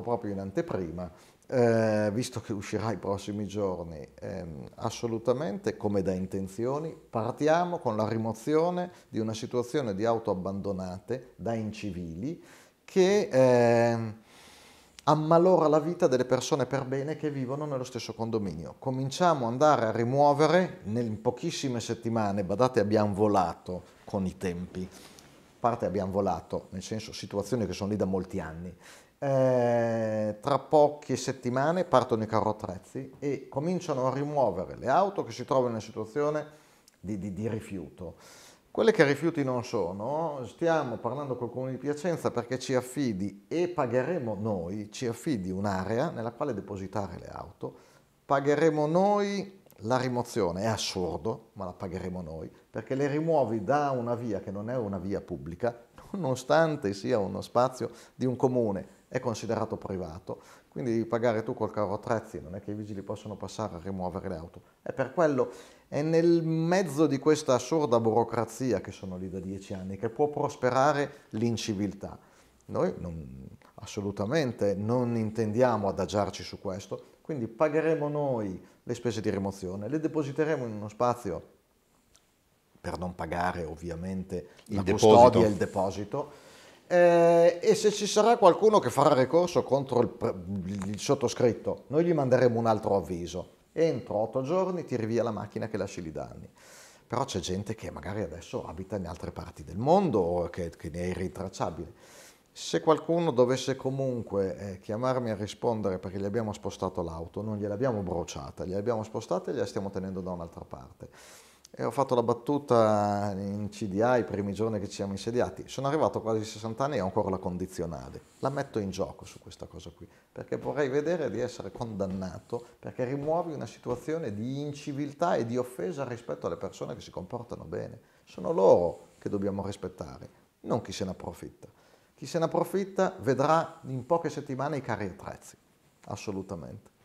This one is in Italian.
proprio in anteprima, eh, visto che uscirà i prossimi giorni, ehm, assolutamente come da intenzioni, partiamo con la rimozione di una situazione di auto abbandonate da incivili che eh, ammalora la vita delle persone per bene che vivono nello stesso condominio. Cominciamo ad andare a rimuovere in pochissime settimane, badate abbiamo volato con i tempi, parte abbiamo volato, nel senso situazioni che sono lì da molti anni. Eh, tra poche settimane partono i carro attrezzi e cominciano a rimuovere le auto che si trovano in una situazione di, di, di rifiuto. Quelle che rifiuti non sono, stiamo parlando col Comune di Piacenza perché ci affidi e pagheremo noi, ci affidi un'area nella quale depositare le auto, pagheremo noi la rimozione, è assurdo, ma la pagheremo noi, perché le rimuovi da una via che non è una via pubblica, nonostante sia uno spazio di un comune, è considerato privato, quindi pagare tu col carro attrezzi, non è che i vigili possono passare a rimuovere le auto. È per quello, è nel mezzo di questa assurda burocrazia che sono lì da dieci anni, che può prosperare l'inciviltà. Noi non, assolutamente non intendiamo adagiarci su questo, quindi pagheremo noi le spese di rimozione, le depositeremo in uno spazio per non pagare ovviamente il la deposito. custodia e il deposito. Eh, e se ci sarà qualcuno che farà ricorso contro il, il, sottoscritto, noi gli manderemo un altro avviso. Entro otto giorni tiri via la macchina che lasci i danni. Però c'è gente che magari adesso abita in altre parti del mondo o che, che ne è irritracciabile. Se qualcuno dovesse comunque eh, chiamarmi a rispondere perché gli abbiamo spostato l'auto, non gliel'abbiamo bruciata, gliel'abbiamo spostata e gliela stiamo tenendo da un'altra parte. E ho fatto la battuta in CDA i primi giorni che ci siamo insediati. Sono arrivato a quasi 60 anni e ho ancora la condizionale. La metto in gioco su questa cosa qui, perché vorrei vedere di essere condannato, perché rimuovi una situazione di inciviltà e di offesa rispetto alle persone che si comportano bene. Sono loro che dobbiamo rispettare, non chi se ne approfitta. Chi se ne approfitta vedrà in poche settimane i carri attrezzi, assolutamente.